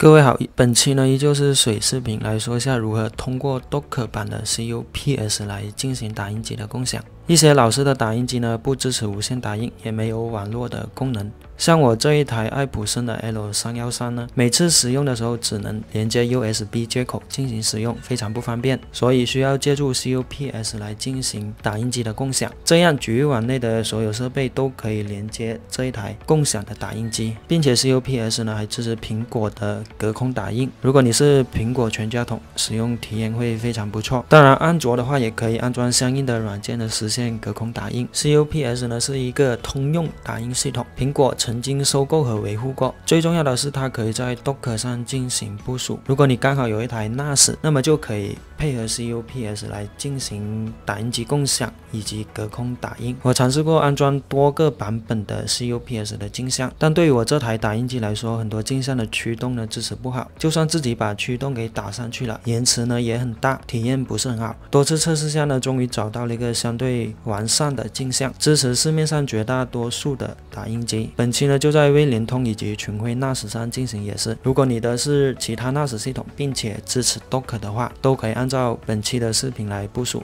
各位好，本期呢依旧是水视频来说一下如何通过 Docker 版的 CUPS 来进行打印机的共享。一些老式的打印机呢不支持无线打印，也没有网络的功能。像我这一台爱普生的 L 三幺三呢，每次使用的时候只能连接 USB 接口进行使用，非常不方便，所以需要借助 CUPS 来进行打印机的共享。这样局域网内的所有设备都可以连接这一台共享的打印机，并且 CUPS 呢还支持苹果的隔空打印。如果你是苹果全家桶，使用体验会非常不错。当然，安卓的话也可以安装相应的软件的实现隔空打印。CUPS 呢是一个通用打印系统，苹果。曾经收购和维护过，最重要的是它可以在 Docker 上进行部署。如果你刚好有一台 NAS，那么就可以配合 CUPS 来进行打印机共享以及隔空打印。我尝试过安装多个版本的 CUPS 的镜像，但对于我这台打印机来说，很多镜像的驱动呢支持不好。就算自己把驱动给打上去了，延迟呢也很大，体验不是很好。多次测试下呢，终于找到了一个相对完善的镜像，支持市面上绝大多数的打印机。本期呢就在微联通以及群晖 NAS 上进行演示。如果你的是其他 NAS 系统，并且支持 Docker 的话，都可以按照本期的视频来部署。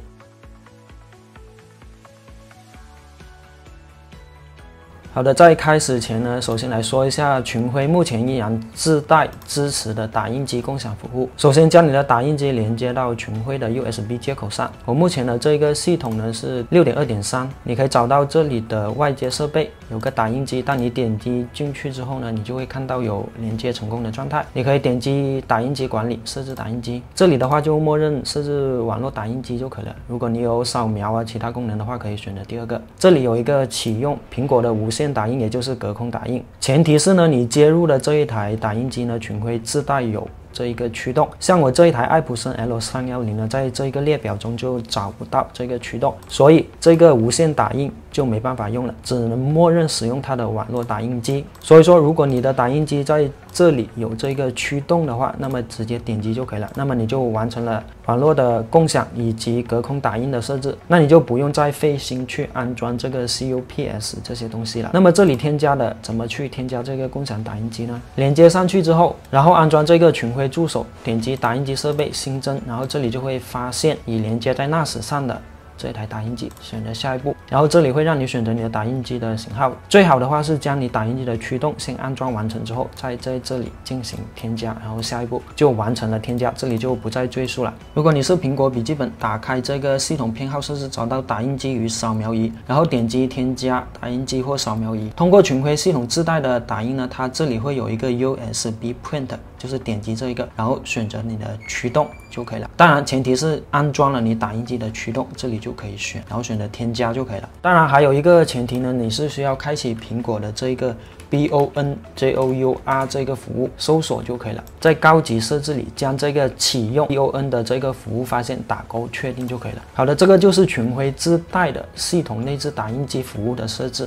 好的，在开始前呢，首先来说一下群晖目前依然自带支持的打印机共享服务。首先将你的打印机连接到群晖的 USB 接口上。我目前的这个系统呢是六点二点三，你可以找到这里的外接设备有个打印机。当你点击进去之后呢，你就会看到有连接成功的状态。你可以点击打印机管理，设置打印机。这里的话就默认设置网络打印机就可以了。如果你有扫描啊其他功能的话，可以选择第二个。这里有一个启用苹果的无线。打印也就是隔空打印，前提是呢，你接入的这一台打印机呢，群晖自带有这一个驱动。像我这一台爱普生 L 三幺零呢，在这一个列表中就找不到这个驱动，所以这个无线打印就没办法用了，只能默认使用它的网络打印机。所以说，如果你的打印机在这里有这个驱动的话，那么直接点击就可以了。那么你就完成了网络的共享以及隔空打印的设置，那你就不用再费心去安装这个 CUPS 这些东西了。那么这里添加的怎么去添加这个共享打印机呢？连接上去之后，然后安装这个群晖助手，点击打印机设备新增，然后这里就会发现已连接在 NAS 上的。这台打印机，选择下一步，然后这里会让你选择你的打印机的型号。最好的话是将你打印机的驱动先安装完成之后，再在这里进行添加，然后下一步就完成了添加，这里就不再赘述了。如果你是苹果笔记本，打开这个系统偏好设置，找到打印机与扫描仪，然后点击添加打印机或扫描仪。通过群晖系统自带的打印呢，它这里会有一个 USB Print。就是点击这一个，然后选择你的驱动就可以了。当然，前提是安装了你打印机的驱动，这里就可以选，然后选择添加就可以了。当然，还有一个前提呢，你是需要开启苹果的这一个 B O N J O U R 这个服务搜索就可以了。在高级设置里，将这个启用 B O N 的这个服务发现打勾确定就可以了。好的，这个就是群晖自带的系统内置打印机服务的设置。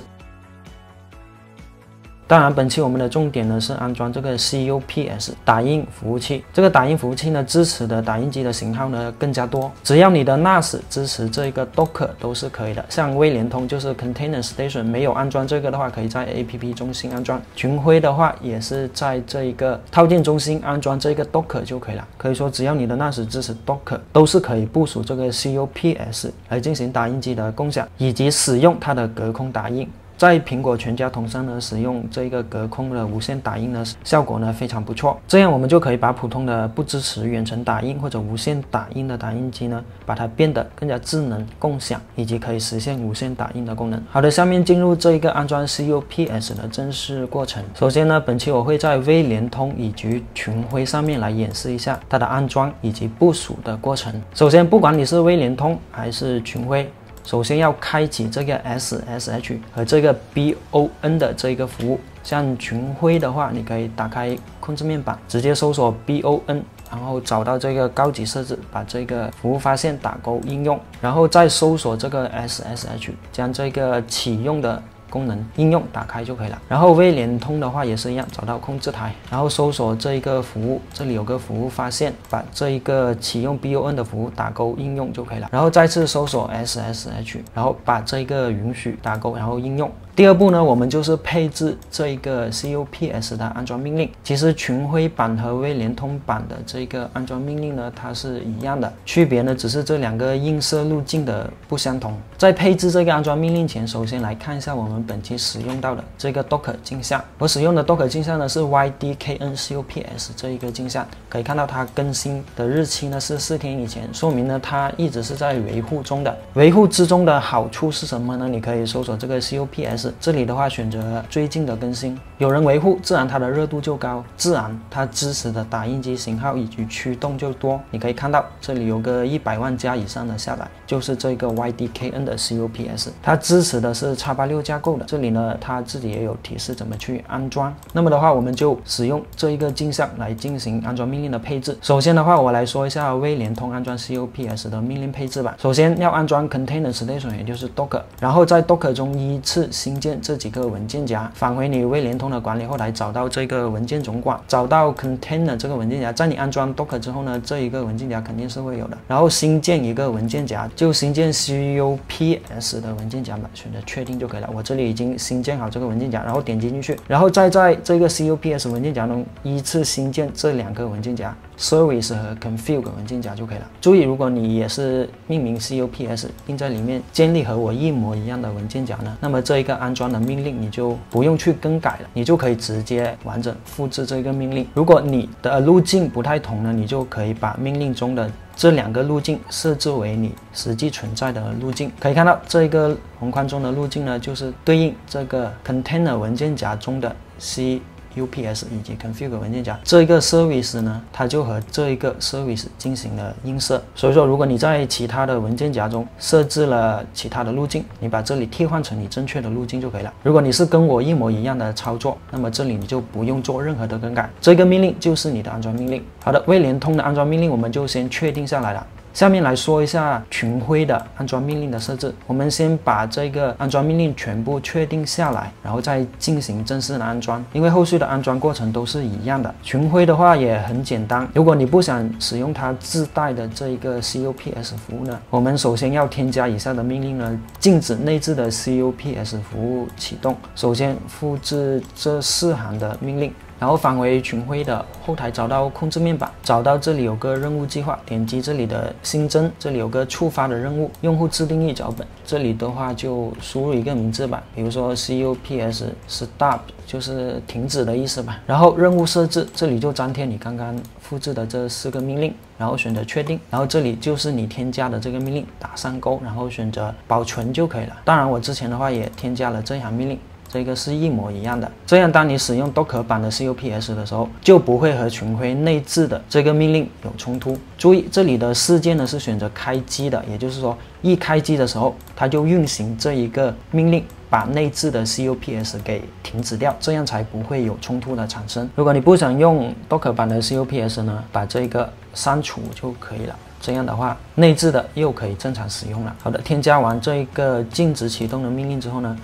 当然，本期我们的重点呢是安装这个 CUPS 打印服务器。这个打印服务器呢支持的打印机的型号呢更加多，只要你的 NAS 支持这一个 Docker 都是可以的。像微联通就是 Container Station 没有安装这个的话，可以在 APP 中心安装。群晖的话也是在这一个套件中心安装这个 Docker 就可以了。可以说，只要你的 NAS 支持 Docker，都是可以部署这个 CUPS 来进行打印机的共享以及使用它的隔空打印。在苹果全家桶上呢，使用这个隔空的无线打印呢，效果呢非常不错。这样我们就可以把普通的不支持远程打印或者无线打印的打印机呢，把它变得更加智能、共享，以及可以实现无线打印的功能。好的，下面进入这一个安装 CUPS 的正式过程。首先呢，本期我会在微联通以及群晖上面来演示一下它的安装以及部署的过程。首先，不管你是微联通还是群晖。首先要开启这个 SSH 和这个 BON 的这一个服务。像群晖的话，你可以打开控制面板，直接搜索 BON，然后找到这个高级设置，把这个服务发现打勾应用，然后再搜索这个 SSH，将这个启用的。功能应用打开就可以了。然后微联通的话也是一样，找到控制台，然后搜索这一个服务，这里有个服务发现，把这一个启用 BON 的服务打勾应用就可以了。然后再次搜索 SSH，然后把这个允许打勾，然后应用。第二步呢，我们就是配置这一个 CUPS 的安装命令。其实群晖版和微联通版的这个安装命令呢，它是一样的，区别呢只是这两个映射路径的不相同。在配置这个安装命令前，首先来看一下我们本期使用到的这个 Docker 镜像。我使用的 Docker 镜像呢是 YDKN CUPS 这一个镜像，可以看到它更新的日期呢是四天以前，说明呢它一直是在维护中的。维护之中的好处是什么呢？你可以搜索这个 CUPS，这里的话选择最近的更新，有人维护，自然它的热度就高，自然它支持的打印机型号以及驱动就多。你可以看到这里有个一百万加以上的下载，就是这个 YDKN 的 CUPS，它支持的是叉八六架构的。这里呢，它自己也有提示怎么去安装。那么的话，我们就使用这一个镜像来进行安装命令的配置。首先的话，我来说一下微联通安装 CUPS 的命令配置吧。首先要安装 Container Station，也就是 Docker，然后在 Docker 中依次新建这几个文件夹，返回你微联通的管理后台，找到这个文件总管，找到 Container 这个文件夹，在你安装 Docker 之后呢，这一个文件夹肯定是会有的。然后新建一个文件夹，就新建 CUPS 的文件夹吧，选择确定就可以了。我这里已经新建好这个文件夹，然后点击进去，然后再在这个 CUPS 文件夹中依次新建这两个文件夹，Service 和 Config 文件夹就可以了。注意，如果你也是命名 CUPS，并在里面建立和我一模一样的文件夹呢，那么这一个安装的命令你就不用去更改了，你就可以直接完整复制这个命令。如果你的路径不太同呢，你就可以把命令中的这两个路径设置为你实际存在的路径。可以看到这个红框中的路径呢，就是对应这个 container 文件夹中的 C。UPS 以及 config 文件夹这一个 service 呢，它就和这一个 service 进行了映射。所以说，如果你在其他的文件夹中设置了其他的路径，你把这里替换成你正确的路径就可以了。如果你是跟我一模一样的操作，那么这里你就不用做任何的更改，这个命令就是你的安装命令。好的，未联通的安装命令我们就先确定下来了。下面来说一下群晖的安装命令的设置。我们先把这个安装命令全部确定下来，然后再进行正式的安装。因为后续的安装过程都是一样的。群晖的话也很简单。如果你不想使用它自带的这一个 CUPS 服务呢，我们首先要添加以下的命令呢：禁止内置的 CUPS 服务启动。首先复制这四行的命令。然后返回群晖的后台，找到控制面板，找到这里有个任务计划，点击这里的新增，这里有个触发的任务，用户自定义脚本，这里的话就输入一个名字吧，比如说 CUPS Stop，就是停止的意思吧。然后任务设置，这里就粘贴你刚刚复制的这四个命令，然后选择确定，然后这里就是你添加的这个命令，打上勾，然后选择保存就可以了。当然我之前的话也添加了这行命令。这个是一模一样的，这样当你使用 Docker 版的 CUPS 的时候，就不会和群晖内置的这个命令有冲突。注意，这里的事件呢是选择开机的，也就是说，一开机的时候，它就运行这一个命令，把内置的 CUPS 给停止掉，这样才不会有冲突的产生。如果你不想用 Docker 版的 CUPS 呢，把这个删除就可以了。这样的话，内置的又可以正常使用了。好的，添加完这一个禁止启动的命令之后呢？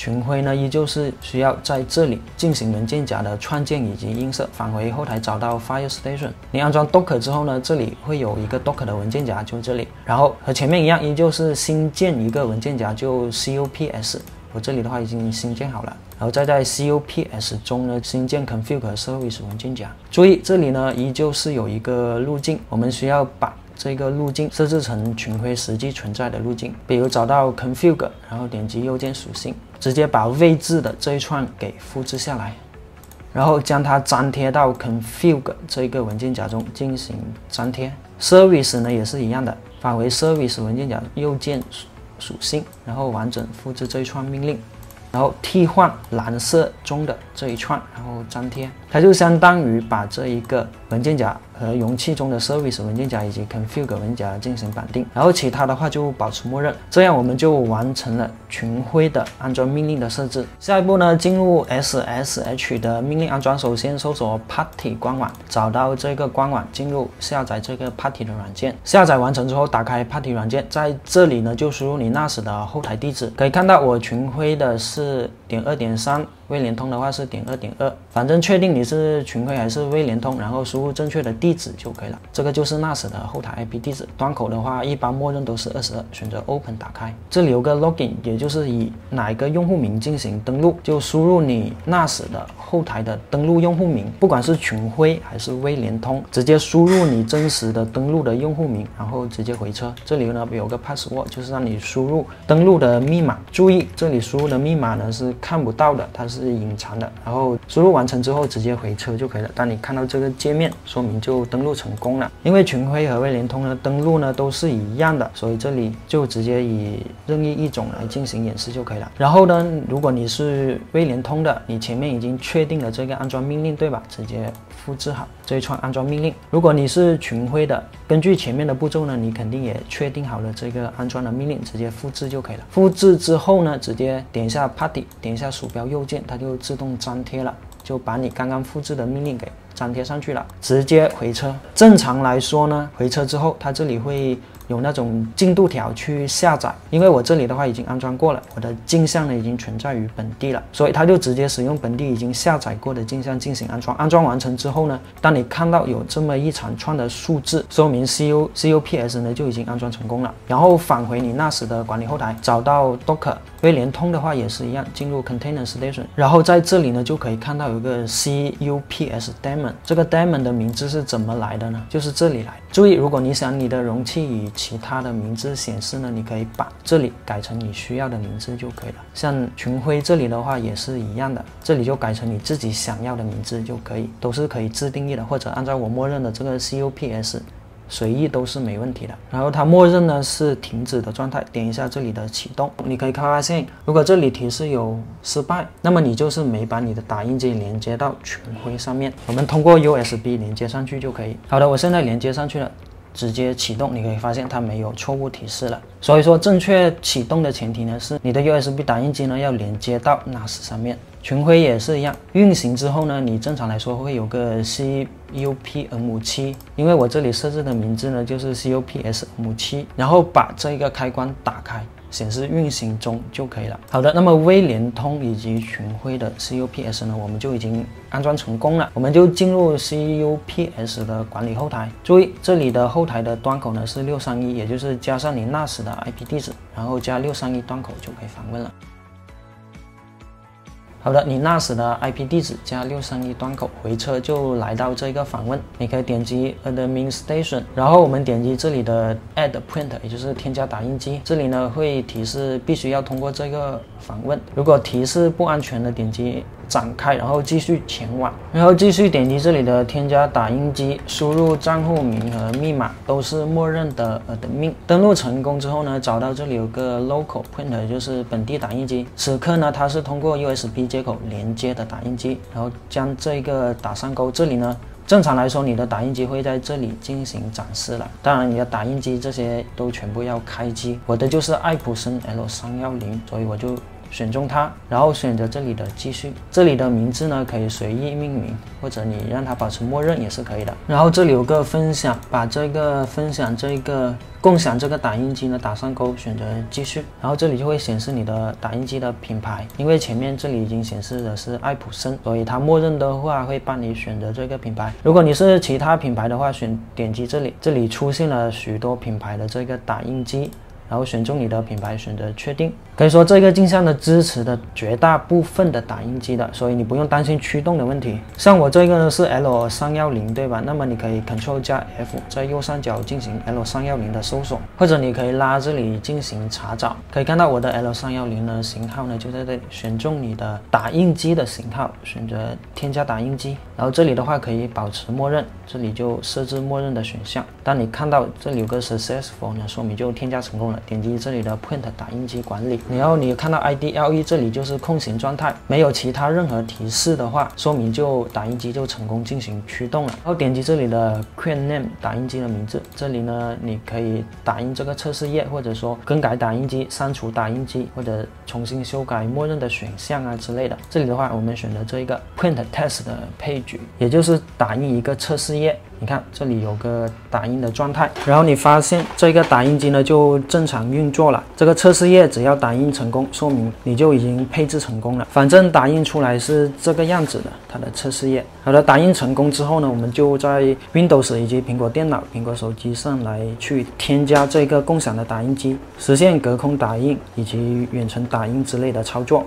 群晖呢，依旧是需要在这里进行文件夹的创建以及映射。返回后台找到 File Station，你安装 Docker 之后呢，这里会有一个 Docker 的文件夹，就这里。然后和前面一样，依旧是新建一个文件夹，就 CUPS。我这里的话已经新建好了，然后再在 CUPS 中呢新建 Config Service 文件夹。注意这里呢，依旧是有一个路径，我们需要把。这个路径设置成群晖实际存在的路径，比如找到 config，然后点击右键属性，直接把位置的这一串给复制下来，然后将它粘贴到 config 这个文件夹中进行粘贴。service 呢也是一样的，返回 service 文件夹，右键属性，然后完整复制这一串命令，然后替换蓝色中的这一串，然后粘贴，它就相当于把这一个文件夹。和容器中的 service 文件夹以及 config 文件夹进行绑定，然后其他的话就保持默认，这样我们就完成了群晖的安装命令的设置。下一步呢，进入 SSH 的命令安装，首先搜索 Party 官网，找到这个官网，进入下载这个 Party 的软件。下载完成之后，打开 Party 软件，在这里呢就输入你 NAS 的后台地址，可以看到我群晖的是点二点三。微联通的话是点二点二，反正确定你是群晖还是微联通，然后输入正确的地址就可以了。这个就是 NAS 的后台 IP 地址，端口的话一般默认都是二十二，选择 Open 打开。这里有个 Login，也就是以哪一个用户名进行登录，就输入你 NAS 的后台的登录用户名，不管是群晖还是微联通，直接输入你真实的登录的用户名，然后直接回车。这里呢有个 Password，就是让你输入登录的密码。注意，这里输入的密码呢是看不到的，它是是隐藏的。然后输入完成之后，直接回车就可以了。当你看到这个界面，说明就登录成功了。因为群晖和微联通的登录呢都是一样的，所以这里就直接以任意一种来进行演示就可以了。然后呢，如果你是微联通的，你前面已经确定了这个安装命令，对吧？直接复制好这一串安装命令。如果你是群晖的，根据前面的步骤呢，你肯定也确定好了这个安装的命令，直接复制就可以了。复制之后呢，直接点一下 Party，点一下鼠标右键，它就自动粘贴了，就把你刚刚复制的命令给粘贴上去了，直接回车。正常来说呢，回车之后，它这里会。有那种进度条去下载，因为我这里的话已经安装过了，我的镜像呢已经存在于本地了，所以它就直接使用本地已经下载过的镜像进行安装。安装完成之后呢，当你看到有这么一长串的数字，说明 CU CUPS 呢就已经安装成功了。然后返回你 NAS 的管理后台，找到 Docker。微联通的话也是一样，进入 Container Station，然后在这里呢就可以看到有个 CUPS Demo 这个 Daemon 的名字是怎么来的呢？就是这里来。注意，如果你想你的容器与其他的名字显示呢，你可以把这里改成你需要的名字就可以了。像群晖这里的话也是一样的，这里就改成你自己想要的名字就可以，都是可以自定义的，或者按照我默认的这个 CUPS。随意都是没问题的。然后它默认呢是停止的状态，点一下这里的启动，你可以发现，如果这里提示有失败，那么你就是没把你的打印机连接到群晖上面。我们通过 USB 连接上去就可以。好的，我现在连接上去了。直接启动，你可以发现它没有错误提示了。所以说，正确启动的前提呢是你的 USB 打印机呢要连接到 NAS 上面。群晖也是一样，运行之后呢，你正常来说会有个 CUPM7，因为我这里设置的名字呢就是 CUPSM7，然后把这一个开关打开。显示运行中就可以了。好的，那么微联通以及群晖的 CUPS 呢，我们就已经安装成功了。我们就进入 CUPS 的管理后台，注意这里的后台的端口呢是六三一，也就是加上你 NAS 的 IP 地址，然后加六三一端口就可以访问了。好的，你 NAS 的 IP 地址加六三一端口回车就来到这个访问，你可以点击 Admin Station，然后我们点击这里的 Add Print，也就是添加打印机，这里呢会提示必须要通过这个访问，如果提示不安全的，点击。展开，然后继续前往，然后继续点击这里的添加打印机，输入账户名和密码，都是默认的 admin。登录成功之后呢，找到这里有个 local Print，就是本地打印机。此刻呢，它是通过 USB 接口连接的打印机，然后将这个打上钩。这里呢，正常来说，你的打印机会在这里进行展示了。当然，你的打印机这些都全部要开机。我的就是爱普生 L 三幺零，所以我就。选中它，然后选择这里的继续，这里的名字呢可以随意命名，或者你让它保持默认也是可以的。然后这里有个分享，把这个分享这个共享这个打印机呢打上勾，选择继续，然后这里就会显示你的打印机的品牌，因为前面这里已经显示的是爱普生，所以它默认的话会帮你选择这个品牌。如果你是其他品牌的话，选点击这里，这里出现了许多品牌的这个打印机。然后选中你的品牌，选择确定。可以说这个镜像的支持的绝大部分的打印机的，所以你不用担心驱动的问题。像我这个呢是 L 三幺零，对吧？那么你可以 Ctrl 加 F，在右上角进行 L 三幺零的搜索，或者你可以拉这里进行查找。可以看到我的 L 三幺零呢型号呢就在这里。选中你的打印机的型号，选择添加打印机。然后这里的话可以保持默认，这里就设置默认的选项。当你看到这里有个 Successful 呢，说明就添加成功了。点击这里的 Print 打印机管理，然后你看到 IDLE 这里就是空闲状态，没有其他任何提示的话，说明就打印机就成功进行驱动了。然后点击这里的 Create Name 打印机的名字，这里呢你可以打印这个测试页，或者说更改打印机、删除打印机或者重新修改默认的选项啊之类的。这里的话，我们选择这一个 Print Test 的配置，也就是打印一个测试页页。你看这里有个打印的状态，然后你发现这个打印机呢就正常运作了。这个测试页只要打印成功，说明你就已经配置成功了。反正打印出来是这个样子的，它的测试页。好的，打印成功之后呢，我们就在 Windows 以及苹果电脑、苹果手机上来去添加这个共享的打印机，实现隔空打印以及远程打印之类的操作。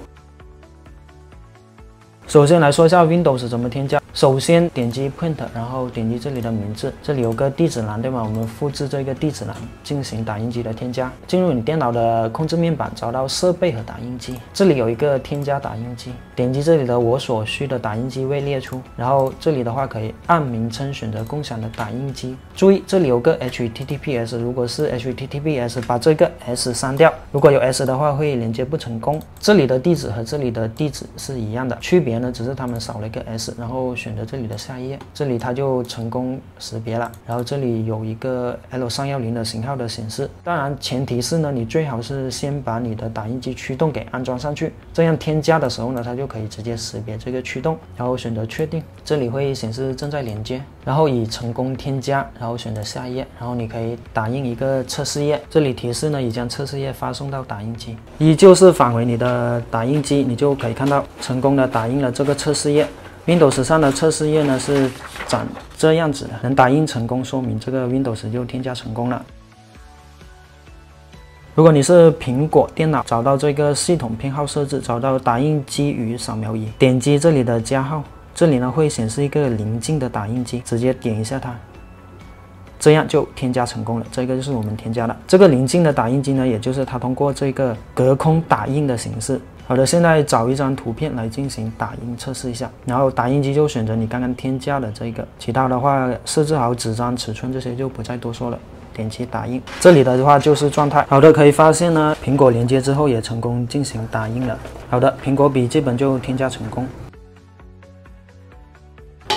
首先来说一下 Windows 怎么添加。首先点击 Print，然后点击这里的名字，这里有个地址栏，对吗？我们复制这个地址栏进行打印机的添加。进入你电脑的控制面板，找到设备和打印机，这里有一个添加打印机，点击这里的我所需的打印机未列出，然后这里的话可以按名称选择共享的打印机。注意这里有个 HTTPS，如果是 HTTPS，把这个 S 删掉，如果有 S 的话会连接不成功。这里的地址和这里的地址是一样的，区别呢只是他们少了一个 S，然后。选择这里的下一页，这里它就成功识别了。然后这里有一个 L 三幺零的型号的显示。当然，前提是呢，你最好是先把你的打印机驱动给安装上去，这样添加的时候呢，它就可以直接识别这个驱动。然后选择确定，这里会显示正在连接。然后已成功添加，然后选择下一页，然后你可以打印一个测试页。这里提示呢，已将测试页发送到打印机，依旧是返回你的打印机，你就可以看到成功的打印了这个测试页。Windows 上的测试页呢是长这样子的，能打印成功，说明这个 Windows 就添加成功了。如果你是苹果电脑，找到这个系统偏好设置，找到打印机与扫描仪，点击这里的加号，这里呢会显示一个临近的打印机，直接点一下它，这样就添加成功了。这个就是我们添加的这个临近的打印机呢，也就是它通过这个隔空打印的形式。好的，现在找一张图片来进行打印测试一下，然后打印机就选择你刚刚添加的这个，其他的话设置好纸张尺寸这些就不再多说了。点击打印，这里的话就是状态。好的，可以发现呢，苹果连接之后也成功进行打印了。好的，苹果笔记本就添加成功。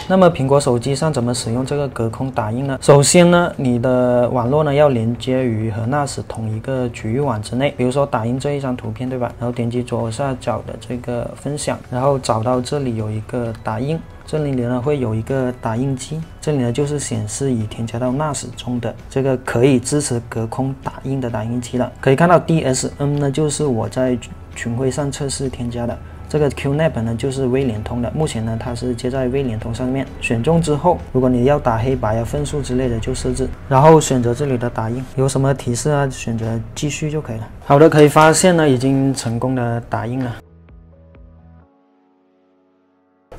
那么苹果手机上怎么使用这个隔空打印呢？首先呢，你的网络呢要连接于和 NAS 同一个局域网之内。比如说打印这一张图片，对吧？然后点击左下角的这个分享，然后找到这里有一个打印，这里呢会有一个打印机，这里呢就是显示已添加到 NAS 中的这个可以支持隔空打印的打印机了。可以看到 DSN 呢就是我在群会上测试添加的。这个 QNAP 呢就是微联通的，目前呢它是接在微联通上面。选中之后，如果你要打黑白啊分数之类的就设置，然后选择这里的打印，有什么提示啊选择继续就可以了。好的，可以发现呢已经成功的打印了。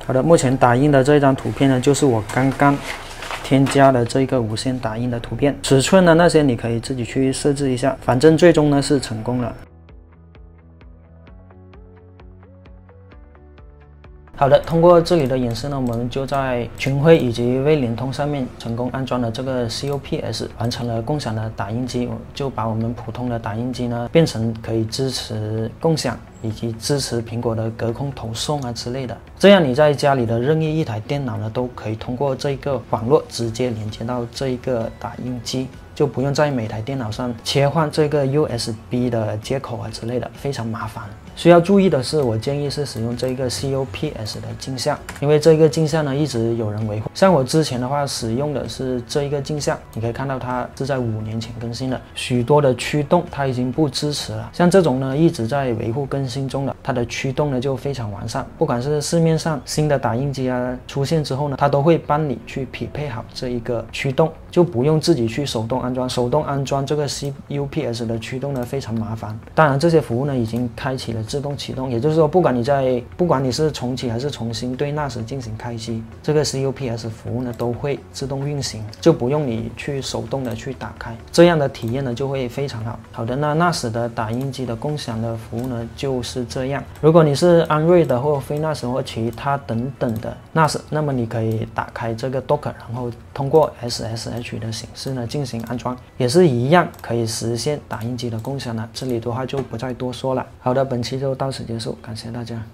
好的，目前打印的这张图片呢就是我刚刚添加的这个无线打印的图片，尺寸呢那些你可以自己去设置一下，反正最终呢是成功了。好的，通过这里的演示呢，我们就在群晖以及微联通上面成功安装了这个 COPS，完成了共享的打印机，就把我们普通的打印机呢变成可以支持共享以及支持苹果的隔空投送啊之类的，这样你在家里的任意一台电脑呢都可以通过这个网络直接连接到这一个打印机。就不用在每台电脑上切换这个 USB 的接口啊之类的，非常麻烦。需要注意的是，我建议是使用这一个 COPS 的镜像，因为这个镜像呢一直有人维护。像我之前的话使用的是这一个镜像，你可以看到它是在五年前更新的，许多的驱动它已经不支持了。像这种呢一直在维护更新中的，它的驱动呢就非常完善。不管是市面上新的打印机啊出现之后呢，它都会帮你去匹配好这一个驱动，就不用自己去手动安装。手动安装这个 CUPS 的驱动呢非常麻烦。当然这些服务呢已经开启了。自动启动，也就是说，不管你在不管你是重启还是重新对 NAS 进行开机，这个 CUPS 服务呢都会自动运行，就不用你去手动的去打开，这样的体验呢就会非常好。好的，那 NAS 的打印机的共享的服务呢就是这样。如果你是安瑞的或非 NAS 或其他等等的那是那么你可以打开这个 Docker，然后通过 SSH 的形式呢进行安装，也是一样可以实现打印机的共享的。这里的话就不再多说了。好的，本期。就到此结束，感谢大家。